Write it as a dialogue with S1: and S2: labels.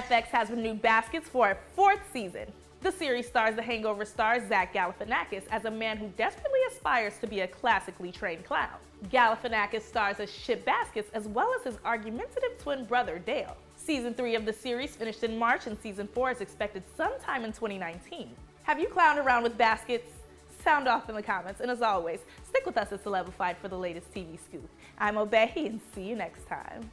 S1: FX has renewed Baskets for a fourth season. The series stars the Hangover star Zach Galifianakis as a man who desperately aspires to be a classically trained clown. Galifianakis stars as Chip Baskets as well as his argumentative twin brother Dale. Season 3 of the series finished in March and Season 4 is expected sometime in 2019. Have you clowned around with Baskets? Sound off in the comments, and as always, stick with us at Celebified for the latest TV scoop. I'm Obehi, and see you next time.